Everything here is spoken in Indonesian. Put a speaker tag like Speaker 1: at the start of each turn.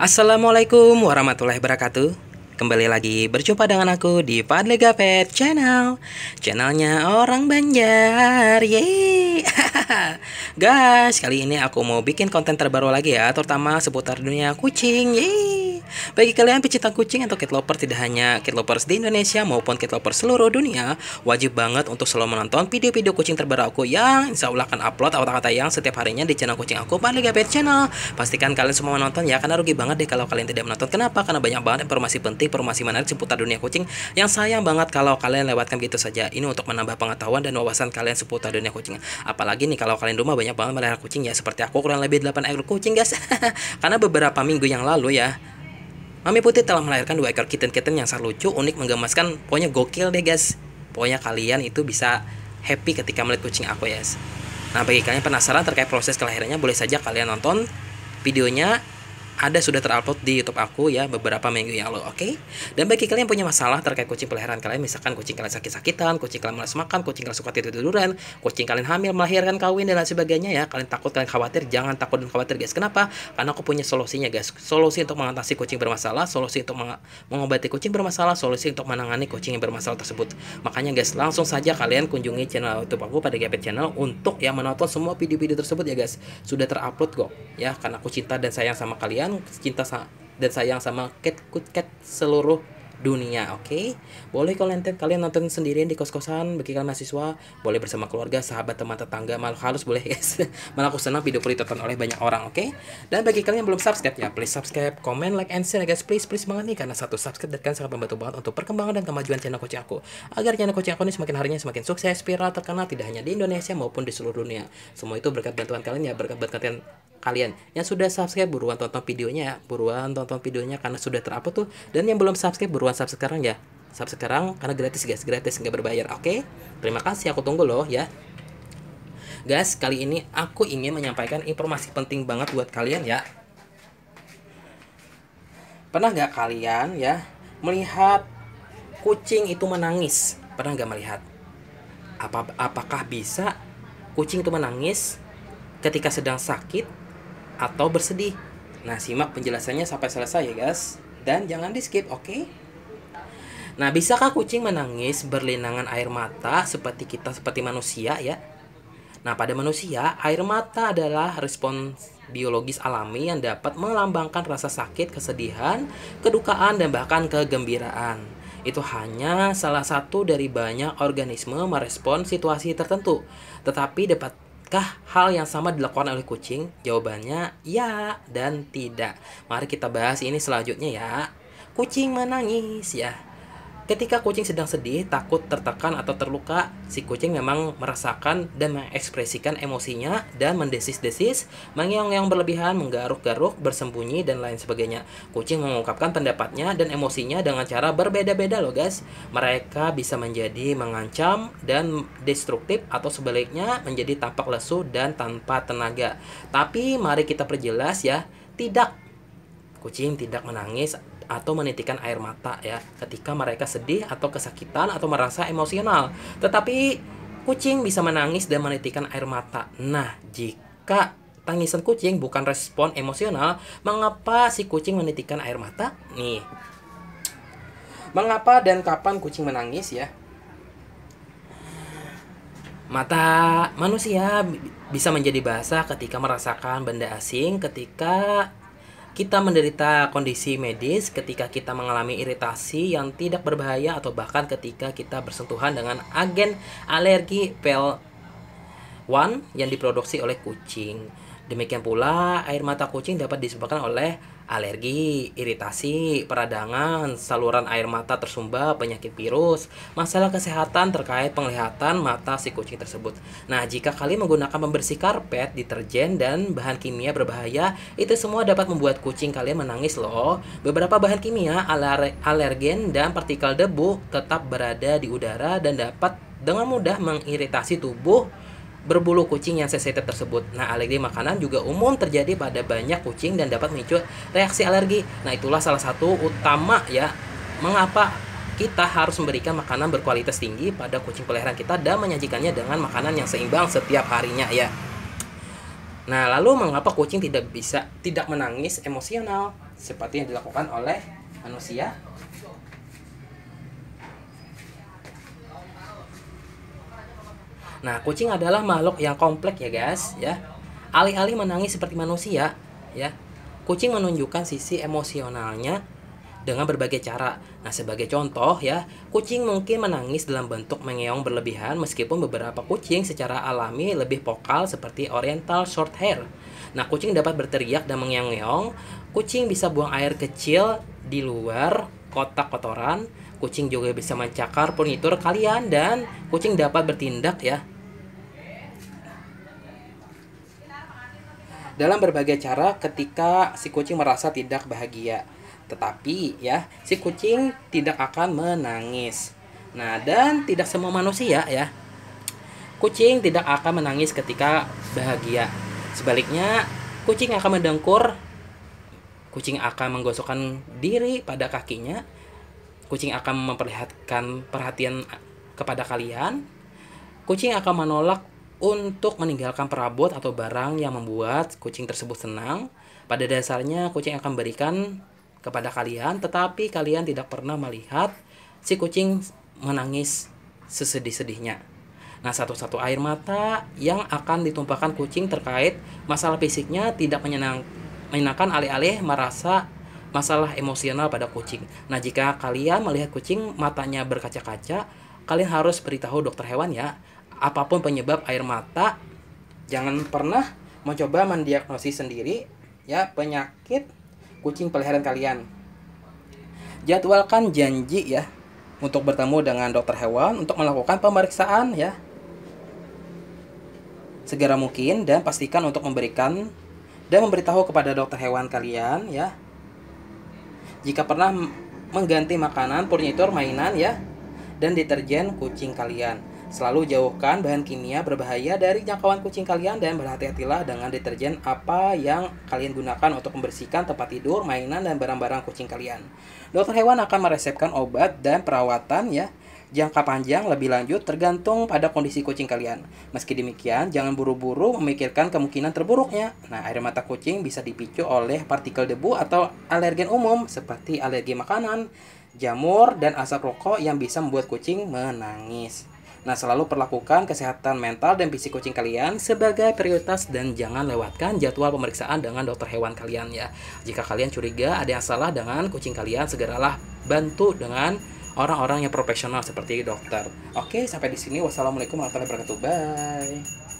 Speaker 1: Assalamualaikum warahmatullahi wabarakatuh. Kembali lagi berjumpa dengan aku di Padlega Pet Channel. Channelnya orang Banjar. Yeay. Guys, kali ini aku mau bikin konten terbaru lagi ya Terutama seputar dunia kucing. Yeay Bagi kalian pecinta kucing atau cat lover Tidak hanya cat lovers di Indonesia maupun cat lovers seluruh dunia Wajib banget untuk selalu menonton video-video kucing terbaru aku Yang insya Allah akan upload atau kata yang setiap harinya di channel kucing aku Padlega Pet Channel Pastikan kalian semua menonton ya Karena rugi banget deh kalau kalian tidak menonton Kenapa? Karena banyak banget informasi penting informasi menarik seputar dunia kucing yang sayang banget kalau kalian lewatkan begitu saja. Ini untuk menambah pengetahuan dan wawasan kalian seputar dunia kucing. Apalagi nih kalau kalian rumah banyak banget melihara kucing ya seperti aku kurang lebih 8 ekor kucing guys. Karena beberapa minggu yang lalu ya Mami Putih telah melahirkan dua ekor kitten-kitten yang sangat lucu, unik, menggemaskan, pokoknya gokil deh guys. Pokoknya kalian itu bisa happy ketika melihat kucing aku ya. Nah bagi kalian penasaran terkait proses kelahirannya boleh saja kalian nonton videonya ada sudah terupload di YouTube aku ya beberapa minggu yang lalu, oke? Okay? Dan bagi kalian yang punya masalah terkait kucing peliharaan kalian, misalkan kucing kalian sakit-sakitan, kucing kalian malas makan, kucing kalian suka tidur-tiduran, kucing kalian hamil, melahirkan, kawin dan lain sebagainya ya, kalian takut, kalian khawatir, jangan takut dan khawatir guys. Kenapa? Karena aku punya solusinya guys. Solusi untuk mengatasi kucing bermasalah, solusi untuk meng mengobati kucing bermasalah, solusi untuk menangani kucing yang bermasalah tersebut. Makanya guys, langsung saja kalian kunjungi channel YouTube aku pada GP Channel untuk yang menonton semua video-video tersebut ya guys. Sudah terupload kok ya, karena aku cinta dan sayang sama kalian, cinta dan sayang sama cat cat seluruh dunia oke okay? boleh kalian kalian nonton sendirian di kos-kosan bagi kalian mahasiswa boleh bersama keluarga sahabat teman tetangga malah harus boleh guys malah aku senang video ini ditonton oleh banyak orang oke okay? dan bagi kalian yang belum subscribe ya please subscribe comment like and share guys please please banget nih karena satu subscribe dan sangat membantu banget untuk perkembangan dan kemajuan channel kucing aku agar channel kucing aku ini semakin harinya semakin sukses viral terkenal tidak hanya di Indonesia maupun di seluruh dunia semua itu berkat bantuan kalian ya berkat bantuan kalian yang sudah subscribe buruan tonton videonya ya. Buruan tonton videonya karena sudah terupload tuh. Dan yang belum subscribe buruan subscribe sekarang ya. Subscribe sekarang karena gratis guys. Gratis nggak berbayar oke? Okay? terima kasih aku tunggu loh ya. Guys kali ini aku ingin menyampaikan informasi penting banget buat kalian ya. Pernah nggak kalian ya melihat kucing itu menangis? Pernah nggak melihat? Apa apakah bisa kucing itu menangis ketika sedang sakit atau bersedih. Nah, simak penjelasannya sampai selesai ya, guys. Dan jangan di-skip, oke? Okay? Nah, bisakah kucing menangis berlinangan air mata seperti kita seperti manusia ya? Nah, pada manusia, air mata adalah respon biologis alami yang dapat melambangkan rasa sakit, kesedihan, kedukaan, dan bahkan kegembiraan. Itu hanya salah satu dari banyak organisme merespon situasi tertentu, tetapi dapat Apakah hal yang sama dilakukan oleh kucing? Jawabannya ya dan tidak. Mari kita bahas ini selanjutnya ya. Kucing menangis ya. Ketika kucing sedang sedih, takut, tertekan, atau terluka, si kucing memang merasakan dan mengekspresikan emosinya dan mendesis-desis, mengyong-yong berlebihan, menggaruk-garuk, bersembunyi, dan lain sebagainya. Kucing mengungkapkan pendapatnya dan emosinya dengan cara berbeda-beda loh guys. Mereka bisa menjadi mengancam dan destruktif atau sebaliknya menjadi tampak lesu dan tanpa tenaga. Tapi mari kita perjelas ya, tidak kucing tidak menangis atau menitikan air mata ya ketika mereka sedih atau kesakitan atau merasa emosional. Tetapi kucing bisa menangis dan menitikan air mata. Nah, jika tangisan kucing bukan respon emosional, mengapa si kucing menitikan air mata? Nih. Mengapa dan kapan kucing menangis ya? Mata manusia bisa menjadi basah ketika merasakan benda asing, ketika kita menderita kondisi medis ketika kita mengalami iritasi yang tidak berbahaya atau bahkan ketika kita bersentuhan dengan agen alergi pel 1 yang diproduksi oleh kucing. Demikian pula air mata kucing dapat disebabkan oleh alergi, iritasi, peradangan, saluran air mata tersumbat, penyakit virus, masalah kesehatan terkait penglihatan mata si kucing tersebut. Nah, jika kalian menggunakan pembersih karpet, deterjen, dan bahan kimia berbahaya, itu semua dapat membuat kucing kalian menangis loh. Beberapa bahan kimia, aler alergen, dan partikel debu tetap berada di udara dan dapat dengan mudah mengiritasi tubuh berbulu kucing yang sensitif tersebut. Nah, alergi makanan juga umum terjadi pada banyak kucing dan dapat memicu reaksi alergi. Nah, itulah salah satu utama ya mengapa kita harus memberikan makanan berkualitas tinggi pada kucing peliharaan kita dan menyajikannya dengan makanan yang seimbang setiap harinya ya. Nah, lalu mengapa kucing tidak bisa tidak menangis emosional seperti yang dilakukan oleh manusia? Nah, kucing adalah makhluk yang kompleks ya, guys, ya. Alih-alih menangis seperti manusia, ya. Kucing menunjukkan sisi emosionalnya dengan berbagai cara. Nah, sebagai contoh ya, kucing mungkin menangis dalam bentuk mengeong berlebihan meskipun beberapa kucing secara alami lebih vokal seperti oriental short hair. Nah, kucing dapat berteriak dan mengeong-ngeong. Kucing bisa buang air kecil di luar kotak kotoran. Kucing juga bisa mencakar furnitur kalian dan kucing dapat bertindak ya dalam berbagai cara ketika si kucing merasa tidak bahagia. Tetapi ya, si kucing tidak akan menangis. Nah, dan tidak semua manusia ya. Kucing tidak akan menangis ketika bahagia. Sebaliknya, kucing akan mendengkur. Kucing akan menggosokkan diri pada kakinya. Kucing akan memperlihatkan perhatian kepada kalian. Kucing akan menolak untuk meninggalkan perabot atau barang yang membuat kucing tersebut senang. Pada dasarnya kucing akan berikan kepada kalian, tetapi kalian tidak pernah melihat si kucing menangis sesedih-sedihnya. Nah, satu-satu air mata yang akan ditumpahkan kucing terkait masalah fisiknya tidak menyenang, menyenangkan alih-alih merasa masalah emosional pada kucing. Nah, jika kalian melihat kucing matanya berkaca-kaca, kalian harus beritahu dokter hewan ya apa pun penyebab air mata jangan pernah mencoba mendiagnosis sendiri ya penyakit kucing peliharaan kalian. Jadwalkan janji ya untuk bertemu dengan dokter hewan untuk melakukan pemeriksaan ya. Segera mungkin dan pastikan untuk memberikan dan memberitahu kepada dokter hewan kalian ya. Jika pernah mengganti makanan, furnitur, mainan ya dan deterjen kucing kalian Selalu jauhkan bahan kimia berbahaya dari jangkauan kucing kalian dan berhati-hatilah dengan deterjen apa yang kalian gunakan untuk membersihkan tempat tidur, mainan, dan barang-barang kucing kalian. Dokter hewan akan meresepkan obat dan perawatan ya jangka panjang lebih lanjut tergantung pada kondisi kucing kalian. Meski demikian, jangan buru-buru memikirkan kemungkinan terburuknya. Nah, air mata kucing bisa dipicu oleh partikel debu atau alergen umum seperti alergi makanan, jamur, dan asap rokok yang bisa membuat kucing menangis. Nah, selalu perlakukan kesehatan mental dan fisik kucing kalian sebagai prioritas dan jangan lewatkan jadwal pemeriksaan dengan dokter hewan kalian ya. Jika kalian curiga ada yang salah dengan kucing kalian, segeralah bantu dengan orang-orang yang profesional seperti dokter. Oke, sampai di sini. Wassalamualaikum warahmatullahi wabarakatuh. Bye.